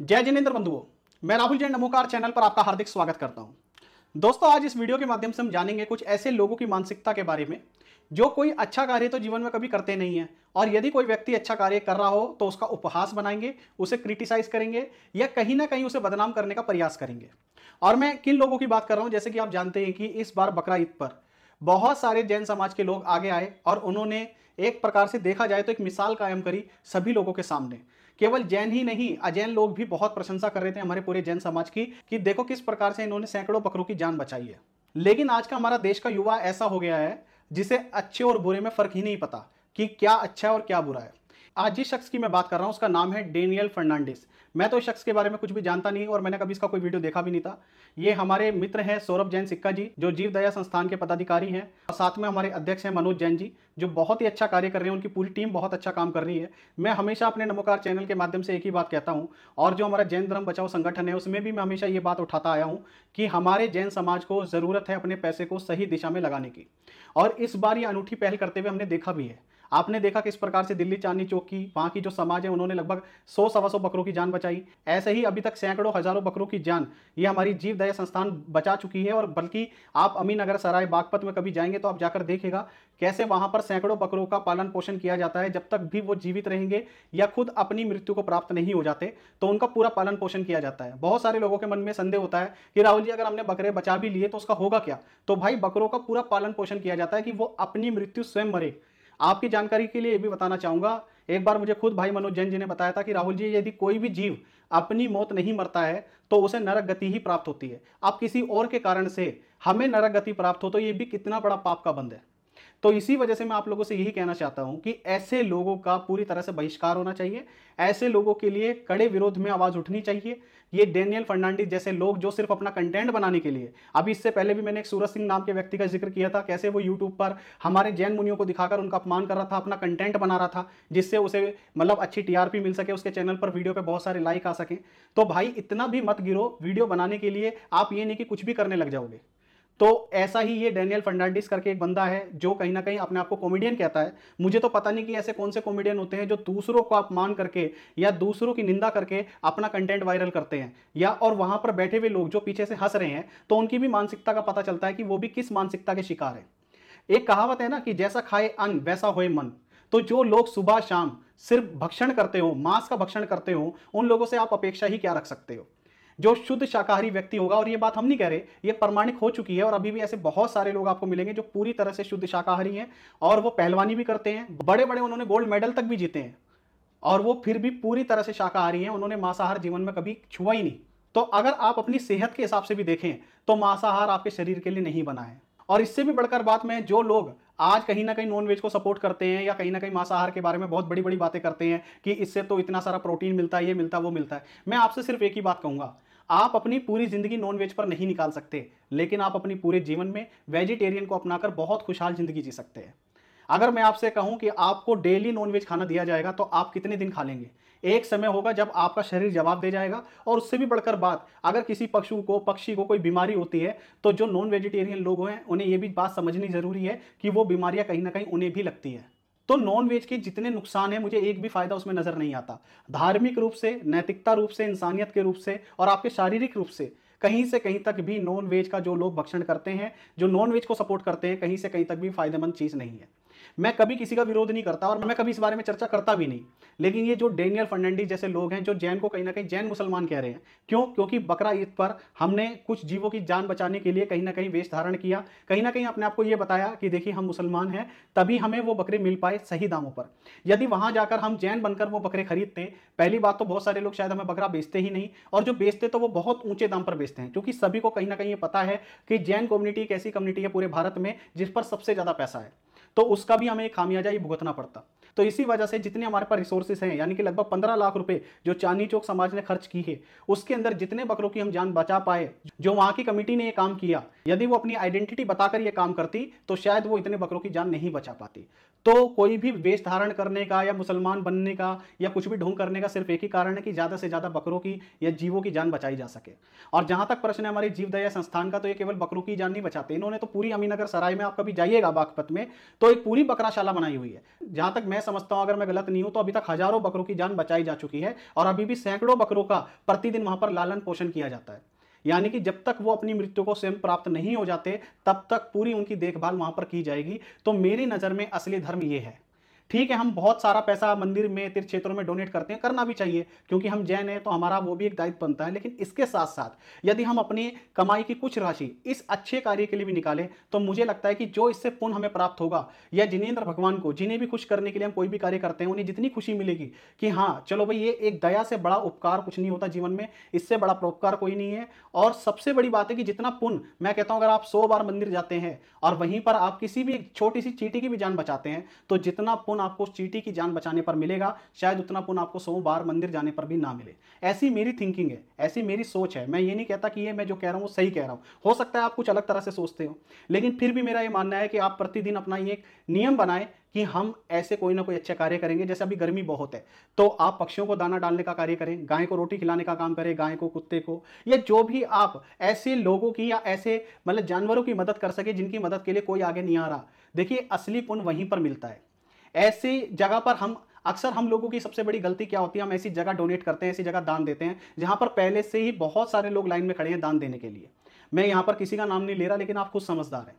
जय जिनेन्द्र बंधुओं, मैं राहुल जैन नमोकार चैनल पर आपका हार्दिक स्वागत करता हूँ। दोस्तों, आज इस वीडियो के माध्यम से हम जानेंगे कुछ ऐसे लोगों की मानसिकता के बारे में, जो कोई अच्छा कार्य तो जीवन में कभी करते नहीं है, और यदि कोई व्यक्ति अच्छा कार्य कर रहा हो तो उसका उपहास बनाएँगे, उसे क्रिटिसाइज करेंगे, या कहीं ना कहीं उसे बदनाम करने का प्रयास करेंगे। और मैं किन लोगों की बात कर रहा हूँ, जैसे कि आप जानते हैं कि इस बार बकरा ईद पर बहुत सारे जैन समाज के लोग आगे आए, और उन्होंने एक प्रकार से देखा जाए तो एक मिसाल कायम करी सभी लोगों के सामने। केवल जैन ही नहीं, अजैन लोग भी बहुत प्रशंसा कर रहे थे हमारे पूरे जैन समाज की कि देखो किस प्रकार से इन्होंने सैकड़ों बकरों की जान बचाई है। लेकिन आज का हमारा देश का युवा ऐसा हो गया है, जिसे अच्छे और बुरे में फ़र्क ही नहीं पता कि क्या अच्छा है और क्या बुरा है। आज जिस शख्स की मैं बात कर रहा हूँ, उसका नाम है डेनियल फर्नांडिस। मैं तो इस शख्स के बारे में कुछ भी जानता नहीं और मैंने कभी इसका कोई वीडियो देखा भी नहीं था। ये हमारे मित्र हैं सौरभ जैन सिक्का जी, जो जीव दया संस्थान के पदाधिकारी हैं। और साथ में हमारे अध्यक्ष हैं मनोज जैन जी, जो बहुत ही अच्छा कार्य कर रहे हैं। उनकी पूरी टीम बहुत अच्छा काम कर रही है। मैं हमेशा अपने नमोकार चैनल के माध्यम से एक ही बात कहता हूँ, और जो हमारा जैन धर्म बचाओ संगठन है, उसमें भी मैं हमेशा ये बात उठाता आया हूँ कि हमारे जैन समाज को ज़रूरत है अपने पैसे को सही दिशा में लगाने की। और इस बार ये अनूठी पहल करते हुए हमने देखा भी है। आपने देखा किस प्रकार से दिल्ली चांदनी चौक की, वहाँ की जो समाज है, उन्होंने लगभग सौ सवा सौ बकरों की जान बचाई। ऐसे ही अभी तक सैकड़ों हज़ारों बकरों की जान ये हमारी जीव दया संस्थान बचा चुकी है और बल्कि आप अमीनगर सराय बागपत में कभी जाएँगे तो आप जाकर देखेगा कैसे वहाँ पर सैकड़ों बकरों का पालन पोषण किया जाता है। जब तक भी वो जीवित रहेंगे या खुद अपनी मृत्यु को प्राप्त नहीं हो जाते तो उनका पूरा पालन पोषण किया जाता है। बहुत सारे लोगों के मन में संदेह होता है कि राहुल जी, अगर हमने बकरे बचा भी लिए तो उसका होगा क्या? तो भाई बकरों का पूरा पालन पोषण किया जाता है कि वो अपनी मृत्यु स्वयं मरे। आपकी जानकारी के लिए ये भी बताना चाहूँगा। एक बार मुझे खुद भाई मनोज जैन जी ने बताया था कि राहुल जी, यदि कोई भी जीव अपनी मौत नहीं मरता है तो उसे नरक गति ही प्राप्त होती है। आप किसी और के कारण से हमें नरक गति प्राप्त हो तो ये भी कितना बड़ा पाप का बंद है। तो इसी वजह से मैं आप लोगों से यही कहना चाहता हूँ कि ऐसे लोगों का पूरी तरह से बहिष्कार होना चाहिए। ऐसे लोगों के लिए कड़े विरोध में आवाज़ उठनी चाहिए। ये डेनियल फर्नांडिस जैसे लोग जो सिर्फ़ अपना कंटेंट बनाने के लिए। अभी इससे पहले भी मैंने एक सूरज सिंह नाम के व्यक्ति का ज़िक्र किया था, कैसे वो यूट्यूब पर हमारे जैन मुनियों को दिखाकर उनका अपमान कर रहा था, अपना कंटेंट बना रहा था, जिससे उसे मतलब अच्छी टीआरपी मिल सके, उसके चैनल पर वीडियो पर बहुत सारे लाइक आ सके। तो भाई इतना भी मत गिरो वीडियो बनाने के लिए, आप ये नहीं कि कुछ भी करने लग जाओगे। तो ऐसा ही ये डेनियल फर्नांडिस करके एक बंदा है, जो कहीं ना कहीं अपने आप को कॉमेडियन कहता है। मुझे तो पता नहीं कि ऐसे कौन से कॉमेडियन होते हैं जो दूसरों को अपमान करके या दूसरों की निंदा करके अपना कंटेंट वायरल करते हैं, या और वहाँ पर बैठे हुए लोग जो पीछे से हंस रहे हैं तो उनकी भी मानसिकता का पता चलता है कि वो भी किस मानसिकता के शिकार है। एक कहावत है ना कि जैसा खाए अन्न, वैसा होए मन। तो जो लोग सुबह शाम सिर्फ़ भक्षण करते हो, मांस का भक्षण करते हो, उन लोगों से आप अपेक्षा ही क्या रख सकते हो? जो शुद्ध शाकाहारी व्यक्ति होगा, और ये बात हम नहीं कह रहे, ये प्रमाणिक हो चुकी है, और अभी भी ऐसे बहुत सारे लोग आपको मिलेंगे जो पूरी तरह से शुद्ध शाकाहारी हैं, और वो पहलवानी भी करते हैं बड़े बड़े उन्होंने गोल्ड मेडल तक भी जीते हैं, और वो फिर भी पूरी तरह से शाकाहारी हैं, उन्होंने मांसाहार जीवन में कभी छुआ ही नहीं। तो अगर आप अपनी सेहत के हिसाब से भी देखें तो मांसाहार आपके शरीर के लिए नहीं बना है। और इससे भी बढ़कर बात में, जो लोग आज कहीं ना कहीं नॉनवेज को सपोर्ट करते हैं, या कहीं ना कहीं मांसाहार के बारे में बहुत बड़ी बड़ी बातें करते हैं, कि इससे तो इतना सारा प्रोटीन मिलता है, ये मिलता है, वो मिलता है, मैं आपसे सिर्फ़ एक ही बात कहूँगा आप अपनी पूरी ज़िंदगी नॉनवेज पर नहीं निकाल सकते, लेकिन आप अपनी पूरे जीवन में वेजिटेरियन को अपनाकर बहुत खुशहाल ज़िंदगी जी सकते हैं। अगर मैं आपसे कहूँ कि आपको डेली नॉनवेज खाना दिया जाएगा तो आप कितने दिन खा लेंगे? एक समय होगा जब आपका शरीर जवाब दे जाएगा, और उससे भी बढ़कर बात, अगर किसी पशु को, पक्षी को कोई बीमारी होती है तो जो नॉन वेजिटेरियन लोग हैं, उन्हें यह भी बात समझनी ज़रूरी है कि वो बीमारियाँ कहीं ना कहीं उन्हें भी लगती है। तो नॉन वेज के जितने नुकसान है, मुझे एक भी फ़ायदा उसमें नज़र नहीं आता। धार्मिक रूप से, नैतिकता रूप से, इंसानियत के रूप से और आपके शारीरिक रूप से, कहीं से कहीं तक भी नॉन वेज का जो लोग भक्षण करते हैं, जो नॉन वेज को सपोर्ट करते हैं, कहीं से कहीं तक भी फ़ायदेमंद चीज़ नहीं है। मैं कभी किसी का विरोध नहीं करता और मैं कभी इस बारे में चर्चा करता भी नहीं। लेकिन ये जो डेनियल फर्नांडिस जैसे लोग हैं, जो जैन को कहीं ना कहीं जैन मुसलमान कह रहे हैं, क्यों? क्योंकि बकरा ईद पर हमने कुछ जीवों की जान बचाने के लिए कहीं ना कहीं वेश धारण किया। कहीं ना कहीं अपने आपको ये बताया कि देखिए, हम मुसलमान हैं, तभी हमें वो बकरे मिल पाए सही दामों पर। यदि वहाँ जाकर हम जैन बनकर वो बकरे खरीदते, पहली बात तो बहुत सारे लोग शायद हमें बकरा बेचते ही नहीं, और जो बेचते तो वो बहुत ऊँचे दाम पर बेचते हैं, क्योंकि सभी को कहीं ना कहीं ये पता है कि जैन कम्युनिटी एक ऐसी कम्युनिटी है पूरे भारत में जिस पर सबसे ज़्यादा पैसा है। तो उसका भी हमें खामियाजा ही भुगतना पड़ता। तो इसी वजह से जितने हमारे पास रिसोर्सेज हैं, यानी कि लगभग पंद्रह लाख रुपए जो चांदनी चौक समाज ने खर्च की है, उसके अंदर जितने बकरों की हम जान बचा पाए, जो वहाँ की कमेटी ने ये काम किया, यदि वो अपनी आइडेंटिटी बताकर ये काम करती तो शायद वो इतने बकरों की जान नहीं बचा पाती। तो कोई भी वेश धारण करने का या मुसलमान बनने का या कुछ भी ढोंग करने का सिर्फ़ एक ही कारण है कि ज़्यादा से ज़्यादा बकरों की या जीवों की जान बचाई जा सके। और जहाँ तक प्रश्न है हमारी जीव दया संस्थान का तो ये केवल बकरों की जान नहीं बचाते। इन्होंने तो पूरी अमीनगर सराय में, आप कभी जाइएगा बागपत में तो एक पूरी बकराशाला बनाई हुई है। जहाँ तक मैं समझता हूँ, अगर मैं गलत नहीं हूँ तो अभी तक हज़ारों बकरों की जान बचाई जा चुकी है और अभी भी सैकड़ों बकरों का प्रतिदिन वहाँ पर लालन पोषण किया जाता है। यानी कि जब तक वो अपनी मृत्यु को स्वयं प्राप्त नहीं हो जाते, तब तक पूरी उनकी देखभाल वहाँ पर की जाएगी। तो मेरी नज़र में असली धर्म ये है। ठीक है, हम बहुत सारा पैसा मंदिर में, तीर्थ क्षेत्रों में डोनेट करते हैं, करना भी चाहिए, क्योंकि हम जैन हैं तो हमारा वो भी एक दायित्व बनता है, लेकिन इसके साथ साथ यदि हम अपनी कमाई की कुछ राशि इस अच्छे कार्य के लिए भी निकालें तो मुझे लगता है कि जो इससे पुण्य हमें प्राप्त होगा, या जिनेन्द्र भगवान को, जिन्हें भी खुश करने के लिए हम कोई भी कार्य करते हैं, उन्हें जितनी खुशी मिलेगी कि हाँ चलो भाई, ये एक दया से बड़ा उपकार कुछ नहीं होता जीवन में, इससे बड़ा परोपकार कोई नहीं है, और सबसे बड़ी बात है कि जितना पुण्य, मैं कहता हूँ, अगर आप सौ बार मंदिर जाते हैं, और वहीं पर आप किसी भी छोटी सी चीटी की भी जान बचाते हैं तो जितना पुण्य आपको चीटी की जान बचाने पर मिलेगा, शायद उतना पुण्य आपको सौ बार मंदिर जाने पर भी ना मिले। ऐसी मेरी थिंकिंग है, ऐसी मेरी सोच है। मैं ये नहीं कहता कि ये मैं जो कह रहा हूँ वो सही कह रहा हूँ। हो सकता है आप कुछ अलग तरह से सोचते हो, लेकिन फिर भी मेरा ये मानना है कि आप प्रतिदिन अपना ये नियम बनाए कि हम ऐसे कोई ना कोई अच्छे कार्य करेंगे। जैसे अभी गर्मी बहुत है तो आप पक्षियों को दाना डालने का कार्य करें, गाय को रोटी खिलाने का काम करें, गाय को, कुत्ते को, या जो भी आप ऐसे लोगों की या ऐसे मतलब जानवरों की मदद कर सके जिनकी मदद के लिए कोई आगे नहीं आ रहा। देखिए, असली पुण्य वहीं पर मिलता है। ऐसी जगह पर हम, अक्सर हम लोगों की सबसे बड़ी गलती क्या होती है? हम ऐसी जगह डोनेट करते हैं, ऐसी जगह दान देते हैं, जहाँ पर पहले से ही बहुत सारे लोग लाइन में खड़े हैं दान देने के लिए। मैं यहाँ पर किसी का नाम नहीं ले रहा, लेकिन आप खुद समझदार हैं।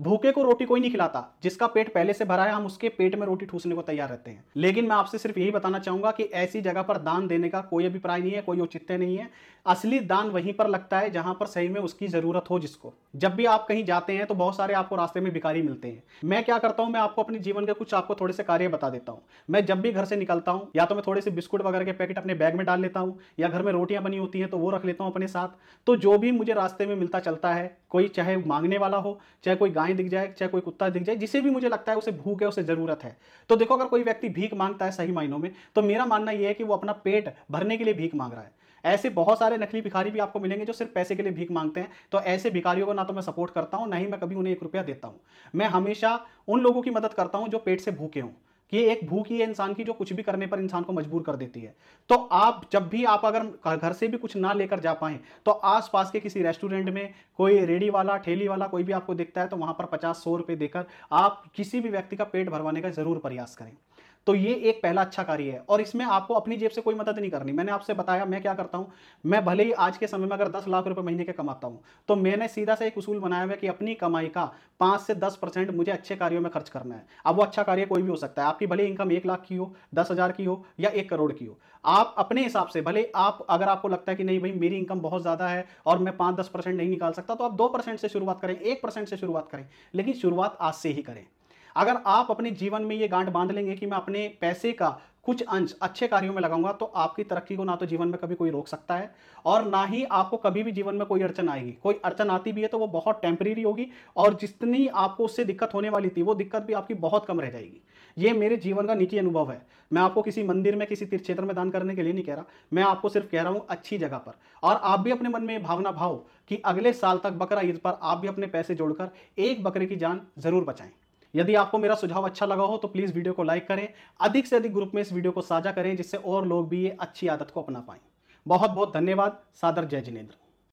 भूखे को रोटी कोई नहीं खिलाता, जिसका पेट पहले से भरा है, हम उसके पेट में रोटी ठूसने को तैयार रहते हैं। लेकिन मैं आपसे सिर्फ़ यही बताना चाहूँगा कि ऐसी जगह पर दान देने का कोई अभिप्राय नहीं है, कोई औचित्य नहीं है। असली दान वहीं पर लगता है जहाँ पर सही में उसकी ज़रूरत हो जिसको। जब भी आप कहीं जाते हैं तो बहुत सारे आपको रास्ते में भिखारी मिलते हैं। मैं क्या करता हूँ? मैं आपको अपने जीवन के कुछ आपको थोड़े से कार्य बता देता हूँ। मैं जब भी घर से निकलता हूँ, या तो मैं थोड़े से बिस्कुट वगैरह के पैकेट अपने बैग में डाल लेता हूँ, या घर में रोटियाँ बनी होती हैं तो वो रख लेता हूँ अपने साथ। तो जो भी मुझे रास्ते में मिलता चलता है, कोई चाहे मांगने वाला हो, चाहे कोई गाय दिख जाए, चाहे कोई कुत्ता दिख जाए, जिसे भी मुझे लगता है उसे भूख है, उसे ज़रूरत है। तो देखो, अगर कोई व्यक्ति भीख माँगता है सही मायनों में तो मेरा मानना यह है कि वो अपना पेट भरने के लिए भीख मांग रहा है। ऐसे बहुत सारे नकली भिखारी भी आपको मिलेंगे जो सिर्फ़ पैसे के लिए भीख मांगते हैं। तो ऐसे भिखारियों को ना तो मैं सपोर्ट करता हूँ, ना ही मैं कभी उन्हें एक रुपया देता हूँ। मैं हमेशा उन लोगों की मदद करता हूँ जो पेट से भूखे हों, कि एक भूख ही है इंसान की जो कुछ भी करने पर इंसान को मजबूर कर देती है। तो आप, जब भी आप अगर घर से भी कुछ ना लेकर जा पाए तो आसपास के किसी रेस्टोरेंट में कोई रेडी वाला, ठेली वाला कोई भी आपको दिखता है तो वहाँ पर पचास सौ रुपए देकर आप किसी भी व्यक्ति का पेट भरवाने का ज़रूर प्रयास करें। तो ये एक पहला अच्छा कार्य है। और इसमें आपको अपनी जेब से कोई मदद नहीं करनी। मैंने आपसे बताया, मैं क्या करता हूँ, मैं भले ही आज के समय में अगर दस लाख रुपए महीने के कमाता हूँ तो मैंने सीधा से एक उसूल बनाया हुआ कि अपनी कमाई का पाँच से दस परसेंट मुझे अच्छे कार्यों में खर्च करना है। अब वो अच्छा कार्य कोई भी हो सकता है। आपकी भले इनकम एक लाख की हो, दस हज़ार की हो या एक करोड़ की हो। आप अपने हिसाब से, भले आप, अगर आपको लगता है कि नहीं भाई मेरी इनकम बहुत ज़्यादा है और मैं पाँच दस परसेंट नहीं निकाल सकता तो आप दो परसेंट से शुरुआत करें, एक परसेंट से शुरुआत करें, लेकिन शुरुआत आज से ही करें। अगर आप अपने जीवन में ये गांठ बाँध लेंगे कि मैं अपने पैसे का कुछ अंश अच्छे कार्यों में लगाऊँगा तो आपकी तरक्की को ना तो जीवन में कभी कोई रोक सकता है और ना ही आपको कभी भी जीवन में कोई अड़चन आएगी। कोई अड़चन आती भी है तो वो बहुत टेम्परेरी होगी और जितनी आपको उससे दिक्कत होने वाली थी, वो दिक्कत भी आपकी बहुत कम रह जाएगी। ये मेरे जीवन का निजी अनुभव है। मैं आपको किसी मंदिर में, किसी तीर्थ क्षेत्र में दान करने के लिए नहीं कह रहा। मैं आपको सिर्फ़ कह रहा हूँ अच्छी जगह पर। और आप भी अपने मन में भावना भाव कि अगले साल तक बकरा ईद पर आप भी अपने पैसे जोड़कर एक बकरे की जान ज़रूर बचाएँ। यदि आपको मेरा सुझाव अच्छा लगा हो तो प्लीज़ वीडियो को लाइक करें, अधिक से अधिक ग्रुप में इस वीडियो को साझा करें, जिससे और लोग भी ये अच्छी आदत को अपना पाएँ। बहुत बहुत धन्यवाद। सादर जय जिनेन्द्र।